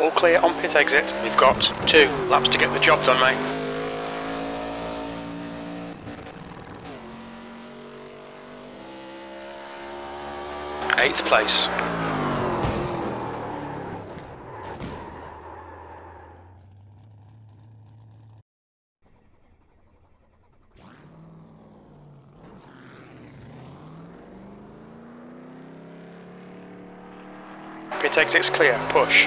All clear on pit exit. We've got two laps to get the job done, mate. Eighth place. Pit exit's clear. Push.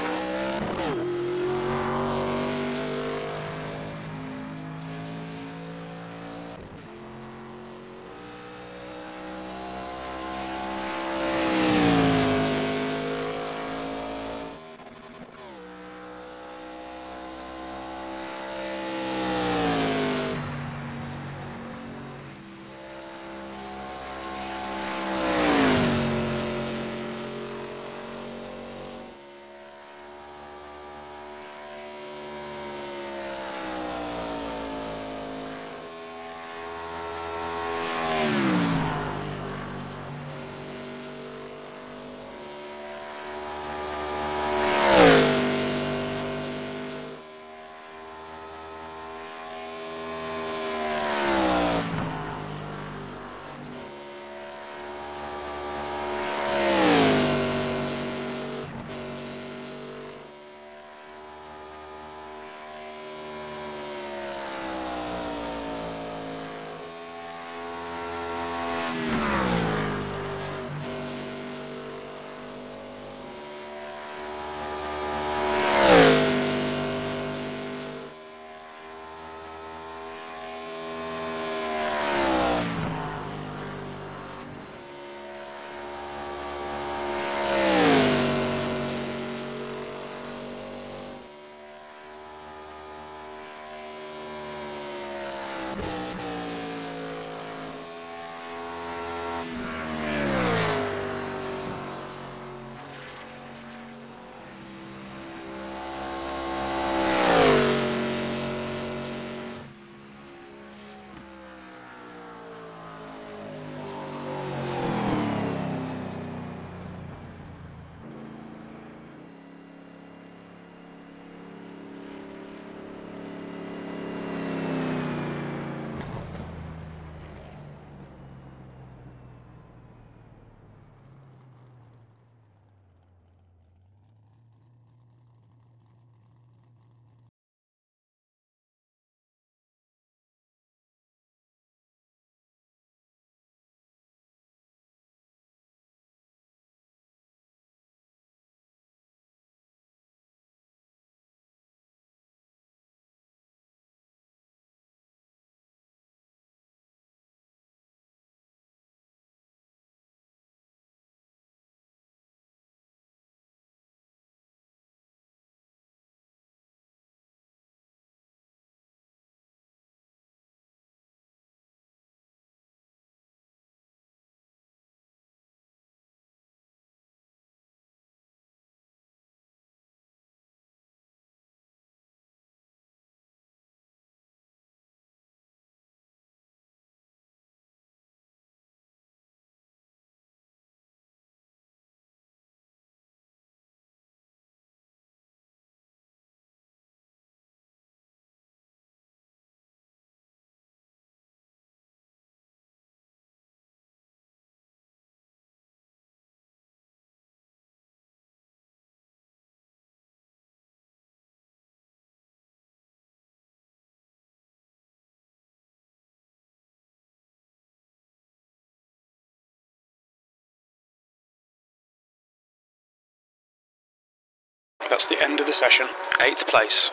That's the end of the session. Eighth place.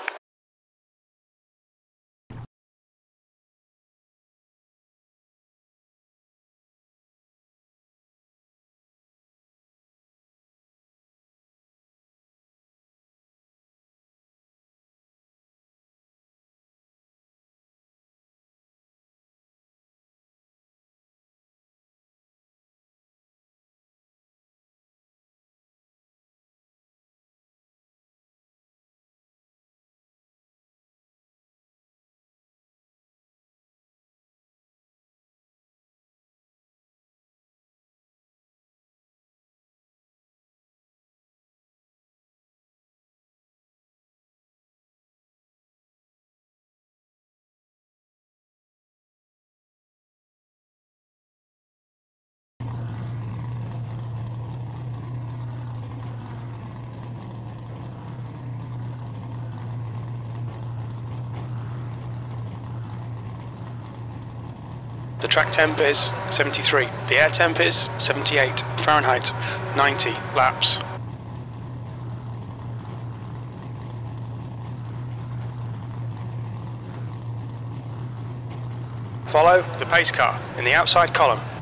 The track temp is 73. The air temp is 78. Fahrenheit 90 laps. Follow the pace car in the outside column.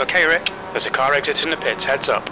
Okay, Rick. There's a car exiting the pits. Heads up.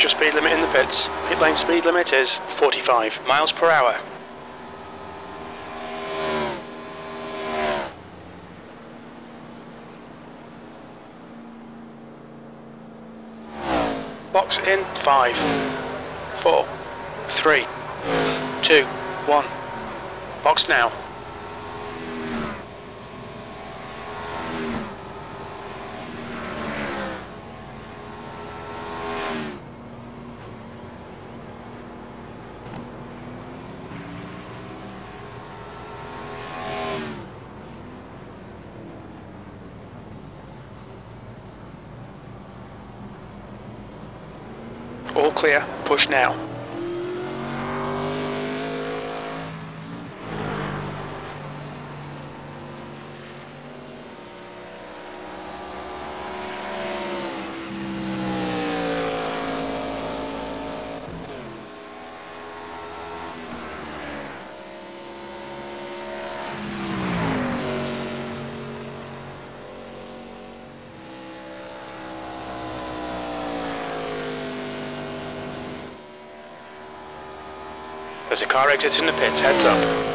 Your speed limit in the pits? Pit lane speed limit is 45 miles per hour. Box in five, four, three, two, one. Box now. All clear. Push now. There's a car exiting the pits. Heads up.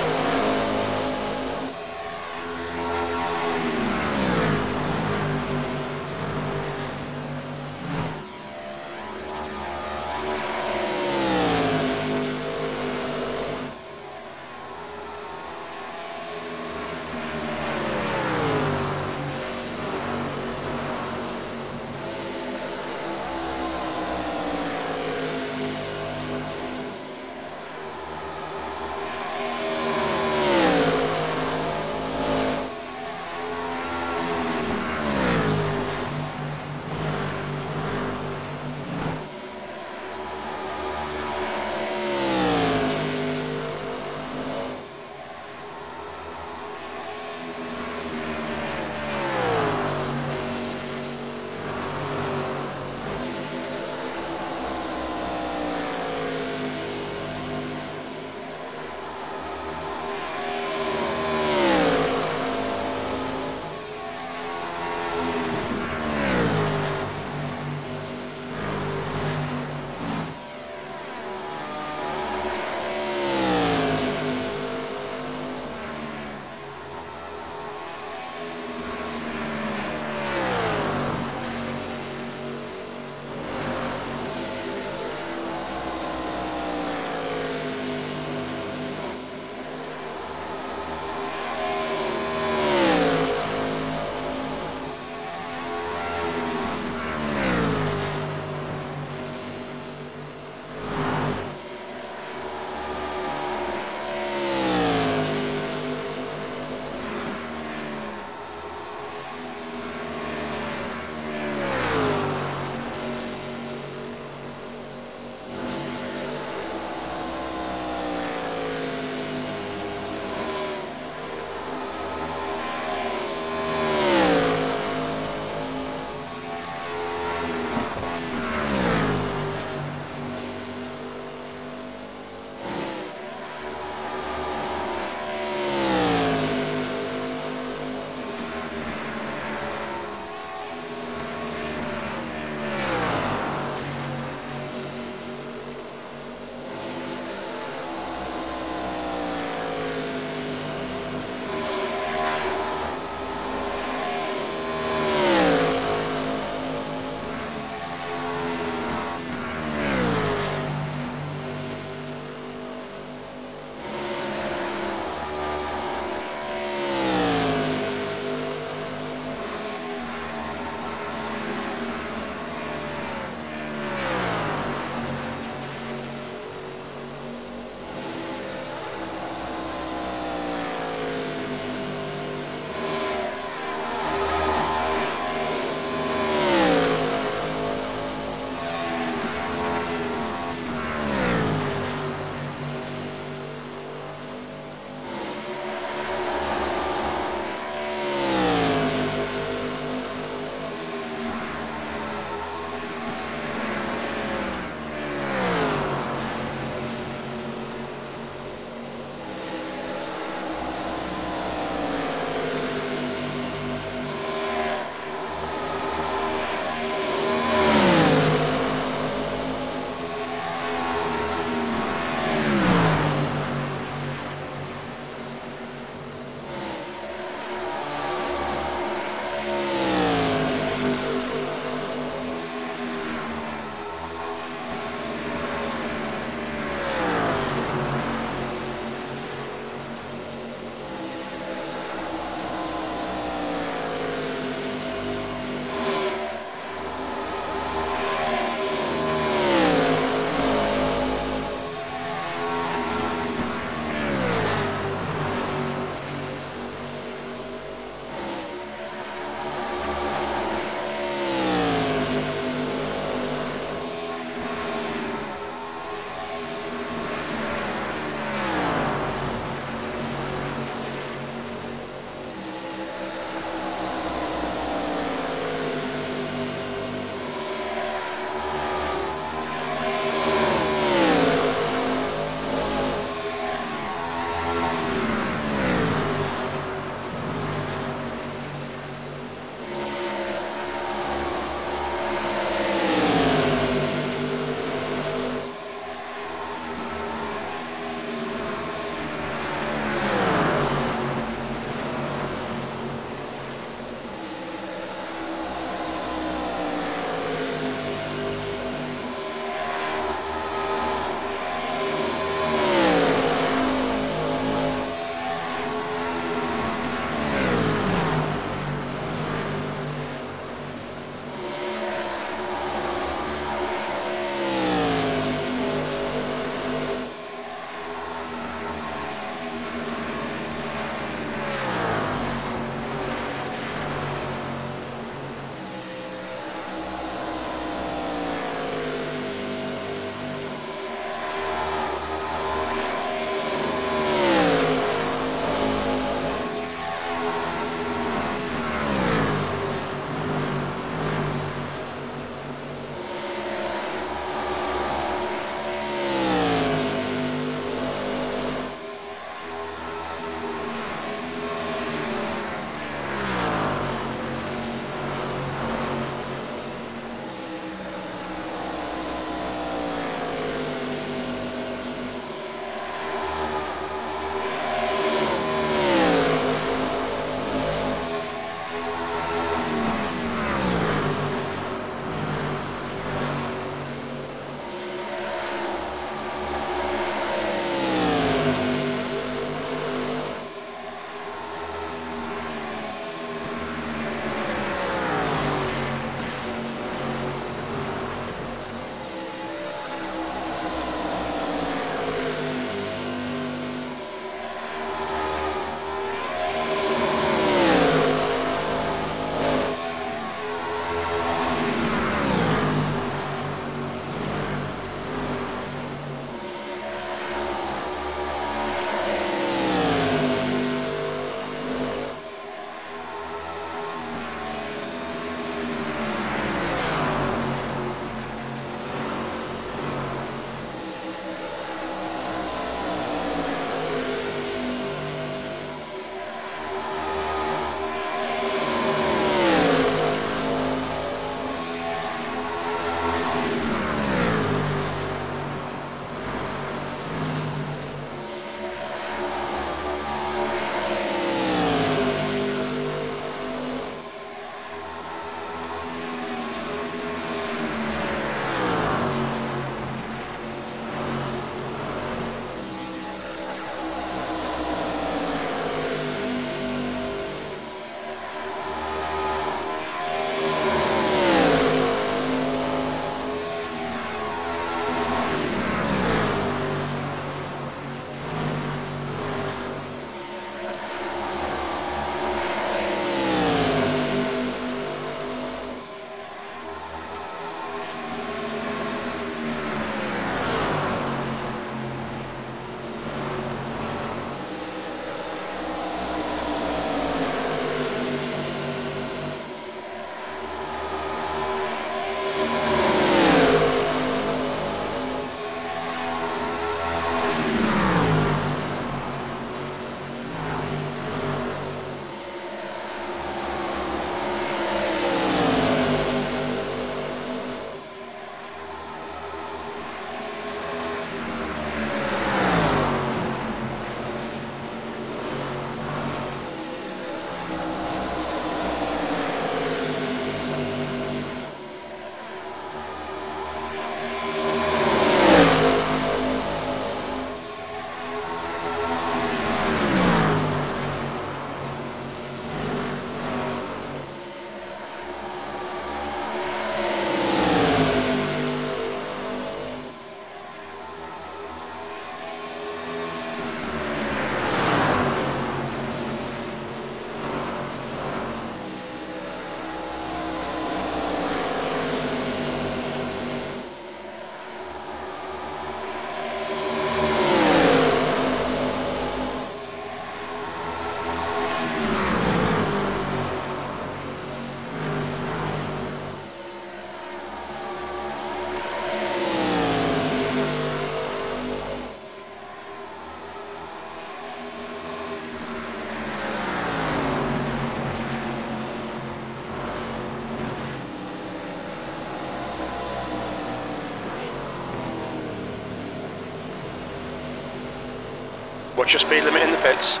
Watch your speed limit in the pits.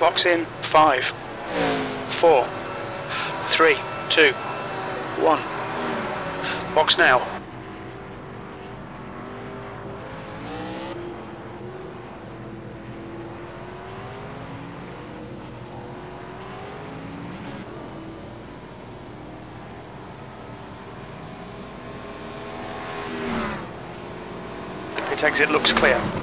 Box in five, four, three, two, one. Box now. Exit looks clear.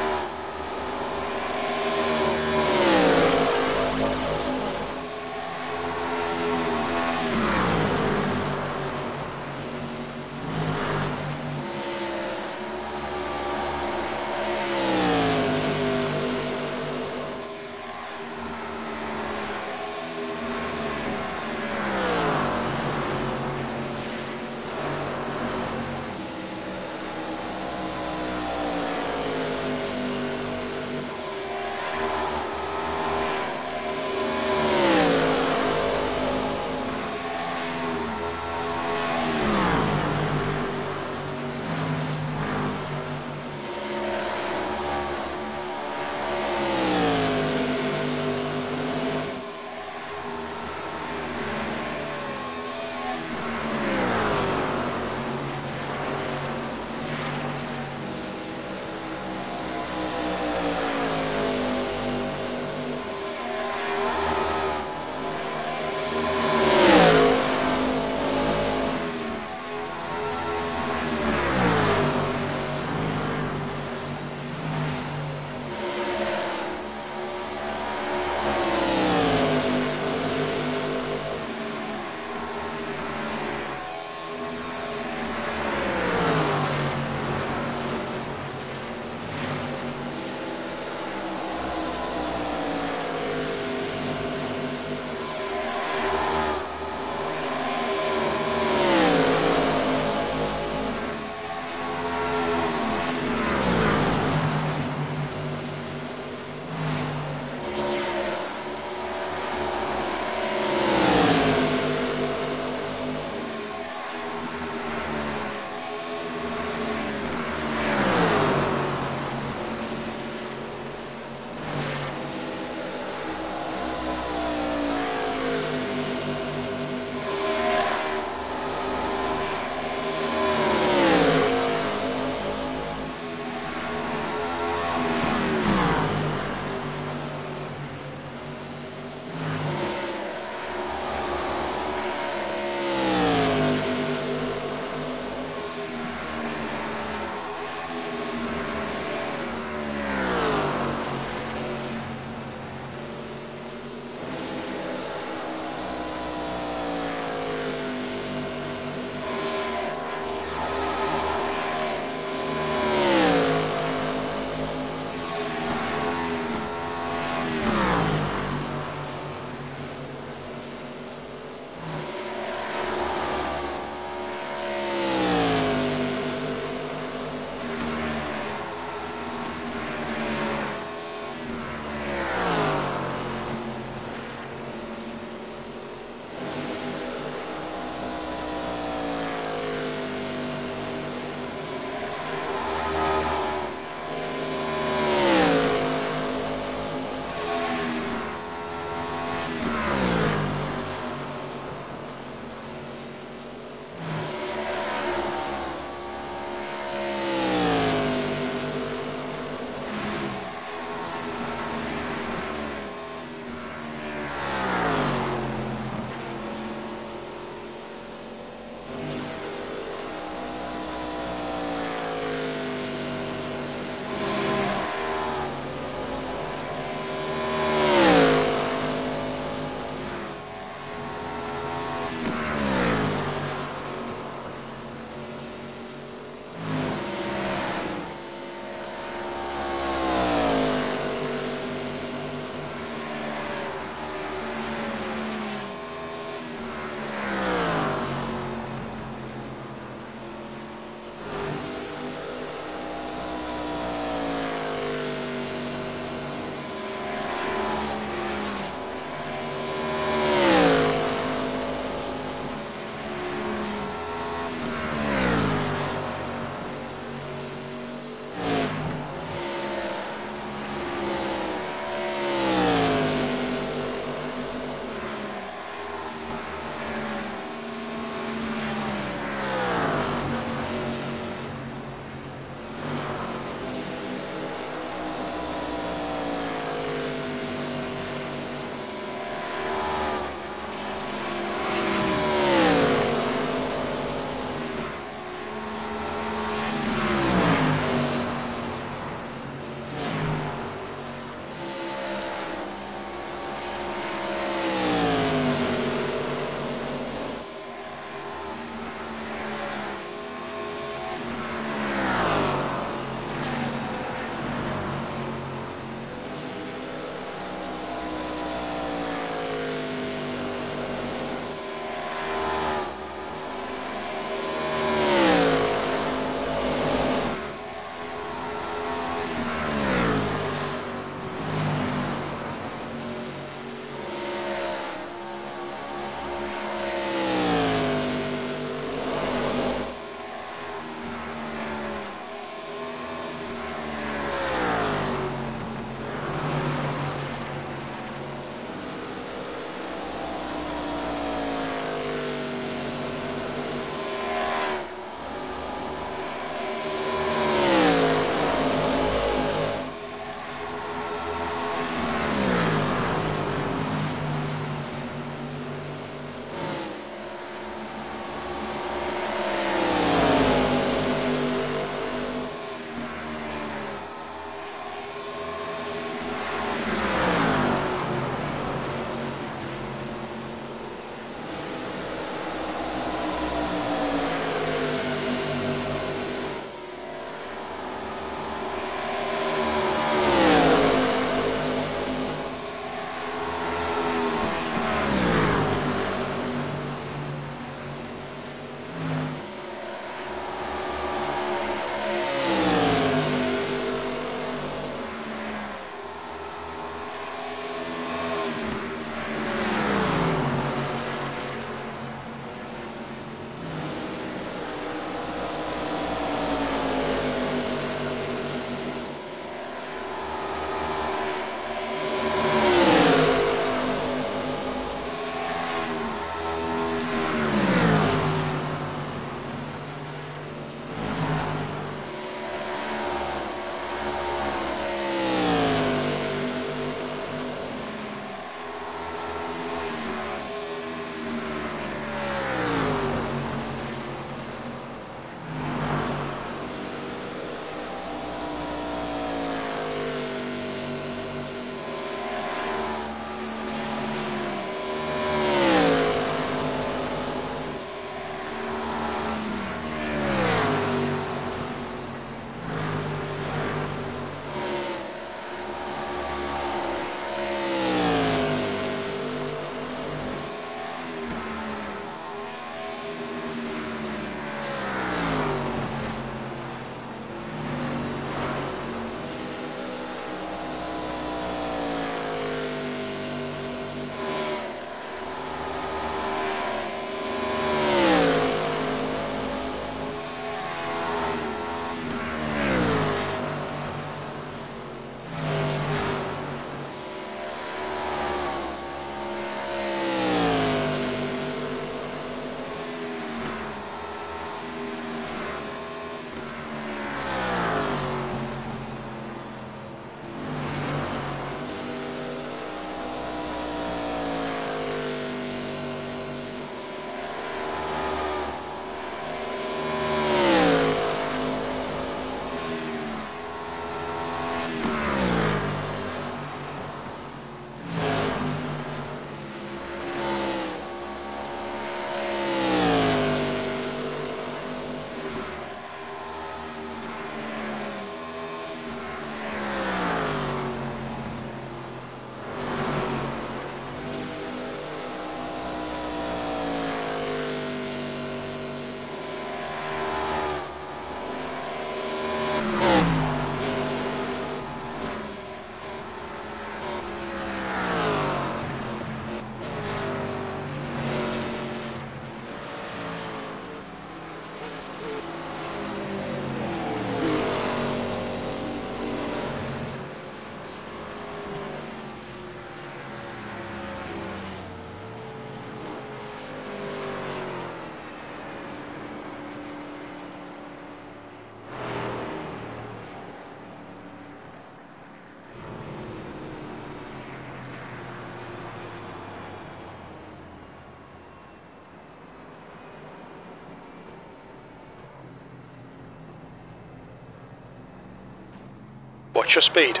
Watch your speed.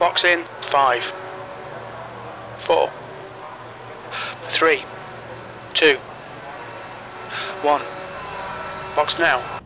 Box in, five, four, three, two, one. Box now.